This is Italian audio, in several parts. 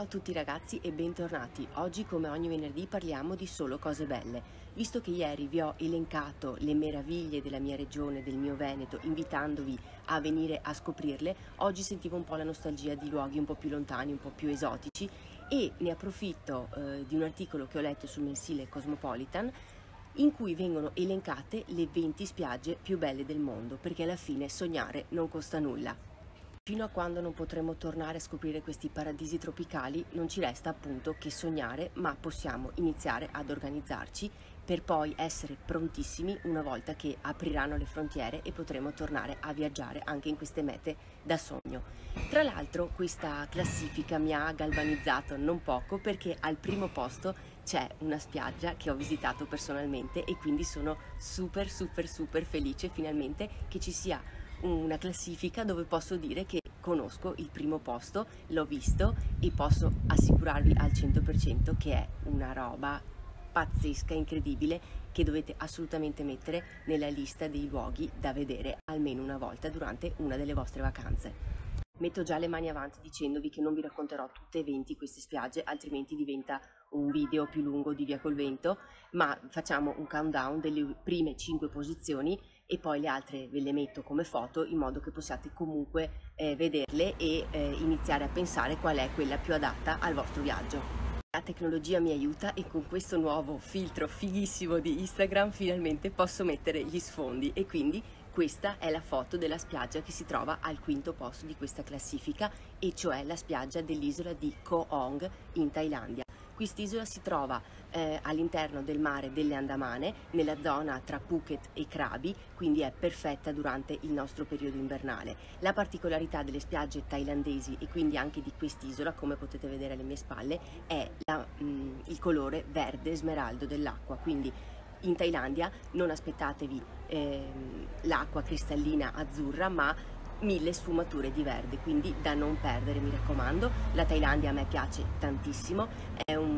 Ciao a tutti ragazzi e bentornati. Oggi come ogni venerdì parliamo di solo cose belle. Visto che ieri vi ho elencato le meraviglie della mia regione, del mio Veneto, invitandovi a venire a scoprirle, oggi sentivo un po' la nostalgia di luoghi un po' più lontani, un po' più esotici e ne approfitto eh, di un articolo che ho letto sul mensile Cosmopolitan in cui vengono elencate le 20 spiagge più belle del mondo, perché alla fine sognare non costa nulla. Fino a quando non potremo tornare a scoprire questi paradisi tropicali non ci resta appunto che sognare, ma possiamo iniziare ad organizzarci per poi essere prontissimi una volta che apriranno le frontiere e potremo tornare a viaggiare anche in queste mete da sogno. Tra l'altro questa classifica mi ha galvanizzato non poco perché al primo posto c'è una spiaggia che ho visitato personalmente e quindi sono super super super felice finalmente che ci sia una classifica dove posso dire che conosco il primo posto, l'ho visto e posso assicurarvi al 100% che è una roba pazzesca, incredibile, che dovete assolutamente mettere nella lista dei luoghi da vedere almeno una volta durante una delle vostre vacanze. Metto già le mani avanti dicendovi che non vi racconterò tutte e 20 queste spiagge, altrimenti diventa un video più lungo di Via col Vento, ma facciamo un countdown delle prime 5 posizioni e poi le altre ve le metto come foto in modo che possiate comunque eh, vederle e eh, iniziare a pensare qual è quella più adatta al vostro viaggio. La tecnologia mi aiuta e con questo nuovo filtro fighissimo di Instagram finalmente posso mettere gli sfondi e quindi questa è la foto della spiaggia che si trova al quinto posto di questa classifica e cioè la spiaggia dell'isola di Koh Ong in Thailandia. Quest'isola si trova eh, all'interno del mare delle Andamane, nella zona tra Phuket e Krabi, quindi è perfetta durante il nostro periodo invernale. La particolarità delle spiagge thailandesi e quindi anche di quest'isola, come potete vedere alle mie spalle, è la, mh, mm, il colore verde smeraldo dell'acqua, quindi in Thailandia non aspettatevi eh, l'acqua cristallina azzurra, ma mille sfumature di verde, quindi da non perdere mi raccomando. La Thailandia a me piace tantissimo, è un,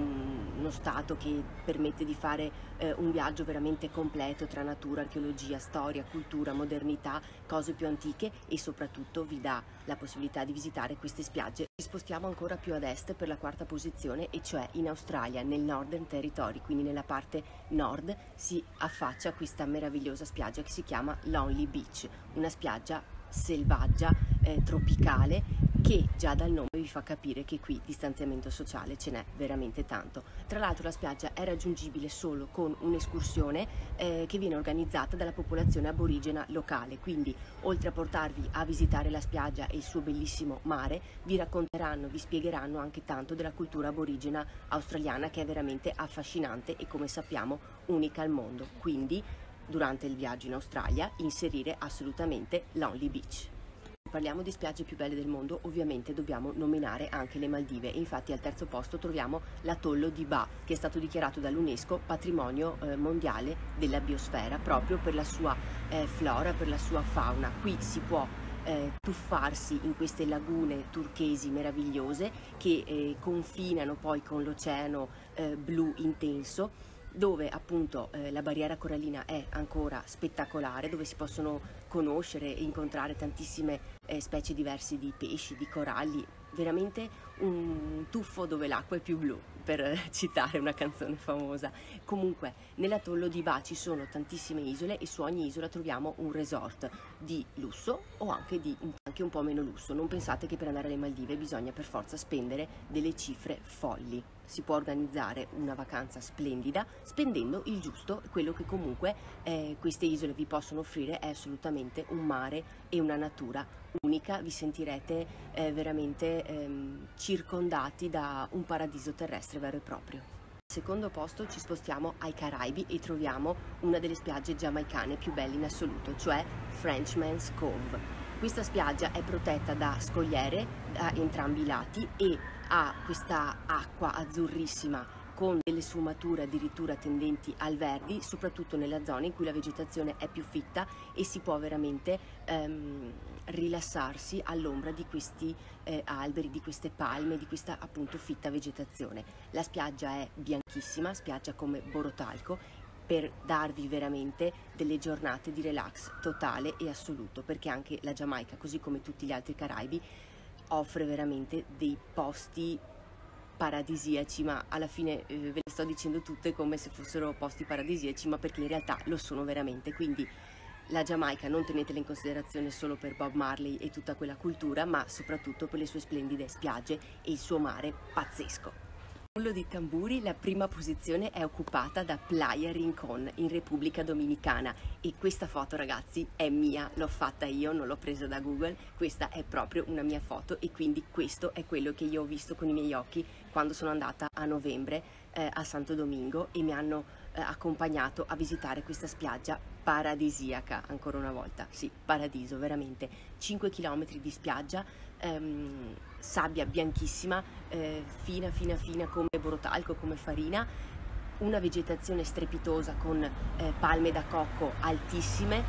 uno stato che permette di fare eh, un viaggio veramente completo tra natura, archeologia, storia, cultura, modernità, cose più antiche e soprattutto vi dà la possibilità di visitare queste spiagge. Ci spostiamo ancora più ad est per la quarta posizione e cioè in Australia, nel Northern Territory, quindi nella parte nord si affaccia questa meravigliosa spiaggia che si chiama Lonely Beach, una spiaggia selvaggia, eh, tropicale, che già dal nome vi fa capire che qui distanziamento sociale ce n'è veramente tanto. Tra l'altro la spiaggia è raggiungibile solo con un'escursione eh, che viene organizzata dalla popolazione aborigena locale, quindi oltre a portarvi a visitare la spiaggia e il suo bellissimo mare, vi racconteranno, vi spiegheranno anche tanto della cultura aborigena australiana che è veramente affascinante e come sappiamo unica al mondo. Quindi durante il viaggio in Australia inserire assolutamente Lonely Beach. Parliamo di spiagge più belle del mondo, ovviamente dobbiamo nominare anche le Maldive infatti al terzo posto troviamo l'atollo di Ba che è stato dichiarato dall'UNESCO patrimonio eh, mondiale della biosfera proprio per la sua eh, flora, per la sua fauna. Qui si può eh, tuffarsi in queste lagune turchesi meravigliose che eh, confinano poi con l'oceano eh, blu intenso dove appunto eh, la barriera corallina è ancora spettacolare, dove si possono conoscere e incontrare tantissime eh, specie diverse di pesci, di coralli, veramente un tuffo dove l'acqua è più blu, per citare una canzone famosa. Comunque, nell'atollo di Ba ci sono tantissime isole e su ogni isola troviamo un resort di lusso o anche di anche un po' meno lusso. Non pensate che per andare alle Maldive bisogna per forza spendere delle cifre folli. Si può organizzare una vacanza splendida spendendo il giusto, quello che comunque eh, queste isole vi possono offrire è assolutamente un mare e una natura unica, vi sentirete eh, veramente ehm, circondati da un paradiso terrestre vero e proprio. Secondo posto ci spostiamo ai Caraibi e troviamo una delle spiagge giamaicane più belle in assoluto, cioè Frenchman's Cove. Questa spiaggia è protetta da scogliere da entrambi i lati e ha questa acqua azzurrissima con delle sfumature addirittura tendenti al verdi, soprattutto nella zona in cui la vegetazione è più fitta e si può veramente ehm, rilassarsi all'ombra di questi eh, alberi, di queste palme, di questa appunto fitta vegetazione. La spiaggia è bianchissima, spiaggia come Borotalco per darvi veramente delle giornate di relax totale e assoluto, perché anche la Giamaica, così come tutti gli altri Caraibi, offre veramente dei posti paradisiaci, ma alla fine eh, ve le sto dicendo tutte come se fossero posti paradisiaci, ma perché in realtà lo sono veramente. Quindi la Giamaica non tenetela in considerazione solo per Bob Marley e tutta quella cultura, ma soprattutto per le sue splendide spiagge e il suo mare pazzesco. Rullo di tamburi, la prima posizione è occupata da Playa Rincon in Repubblica Dominicana. E questa foto ragazzi è mia, l'ho fatta io, non l'ho presa da Google, questa è proprio una mia foto e quindi questo è quello che io ho visto con i miei occhi quando sono andata a novembre eh, a Santo Domingo e mi hanno eh, accompagnato a visitare questa spiaggia paradisiaca ancora una volta, sì, paradiso veramente, 5 km di spiaggia, ehm, sabbia bianchissima, eh, fina fina fina come borotalco, come farina, una vegetazione strepitosa con eh, palme da cocco altissime,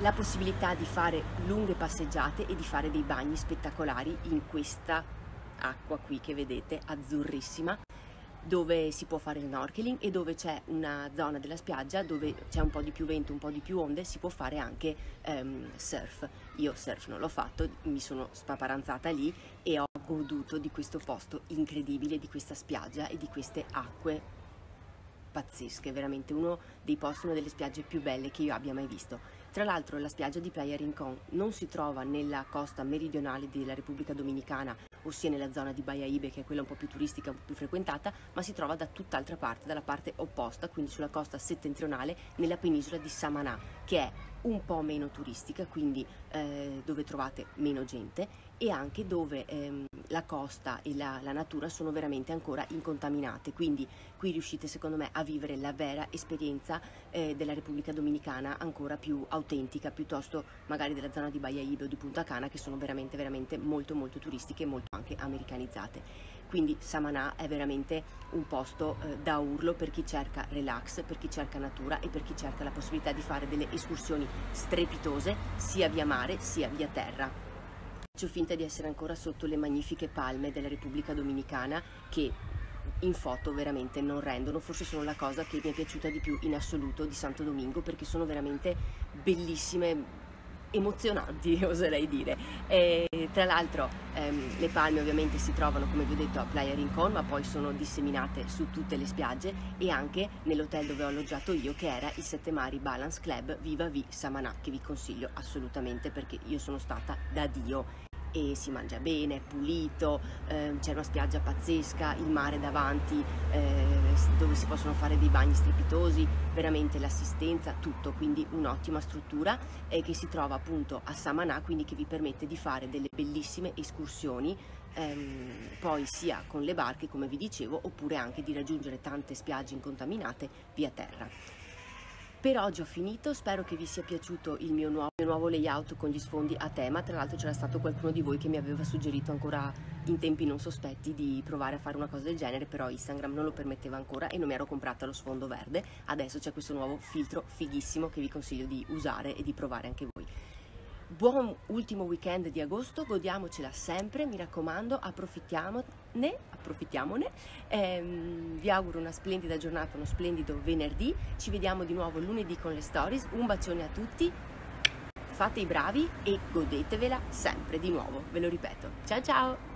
la possibilità di fare lunghe passeggiate e di fare dei bagni spettacolari in questa acqua qui che vedete azzurrissima dove si può fare snorkeling e dove c'è una zona della spiaggia dove c'è un po' di più vento, un po' di più onde, si può fare anche um, surf. Io surf non l'ho fatto, mi sono spaparanzata lì e ho goduto di questo posto incredibile, di questa spiaggia e di queste acque pazzesche, veramente uno dei posti, una delle spiagge più belle che io abbia mai visto. Tra l'altro la spiaggia di Playa Rincon non si trova nella costa meridionale della Repubblica Dominicana, ossia nella zona di Baia Ibe, che è quella un po' più turistica, più frequentata, ma si trova da tutt'altra parte, dalla parte opposta, quindi sulla costa settentrionale, nella penisola di Samaná, che è un po' meno turistica, quindi eh, dove trovate meno gente e anche dove ehm, la costa e la, la, natura sono veramente ancora incontaminate, quindi qui riuscite secondo me a vivere la vera esperienza eh, della Repubblica Dominicana ancora più autentica, piuttosto magari della zona di Baia Ibe o di Punta Cana che sono veramente veramente molto molto turistiche e molto anche americanizzate. Quindi Samaná è veramente un posto eh, da urlo per chi cerca relax, per chi cerca natura e per chi cerca la possibilità di fare delle escursioni strepitose sia via mare sia via terra. Faccio finta di essere ancora sotto le magnifiche palme della Repubblica Dominicana che in foto veramente non rendono, forse sono la cosa che mi è piaciuta di più in assoluto di Santo Domingo perché sono veramente bellissime, emozionanti, oserei dire. E, tra l'altro ehm, le palme ovviamente si trovano, come vi ho detto, a Playa Rincon, ma poi sono disseminate su tutte le spiagge e anche nell'hotel dove ho alloggiato io, che era il Sette Mari Balance Club Viva V Samaná, che vi consiglio assolutamente perché io sono stata da Dio e si mangia bene, è pulito, eh, c'è una spiaggia pazzesca, il mare davanti eh, dove si possono fare dei bagni strepitosi, veramente l'assistenza, tutto, quindi un'ottima struttura eh, che si trova appunto a Samaná, quindi che vi permette di fare delle bellissime escursioni ehm, poi sia con le barche come vi dicevo oppure anche di raggiungere tante spiagge incontaminate via terra. Per oggi ho finito, spero che vi sia piaciuto il mio nuovo, mio nuovo, layout con gli sfondi a tema, tra l'altro c'era stato qualcuno di voi che mi aveva suggerito ancora in tempi non sospetti di provare a fare una cosa del genere, però Instagram non lo permetteva ancora e non mi ero comprata lo sfondo verde, adesso c'è questo nuovo filtro fighissimo che vi consiglio di usare e di provare anche voi. Buon ultimo weekend di agosto, godiamocela sempre, mi raccomando, approfittiamone, approfittiamone. Ehm, vi auguro una splendida giornata, uno splendido venerdì. Ci vediamo di nuovo lunedì con le stories. Un bacione a tutti, fate i bravi e godetevela sempre di nuovo, ve lo ripeto. Ciao ciao!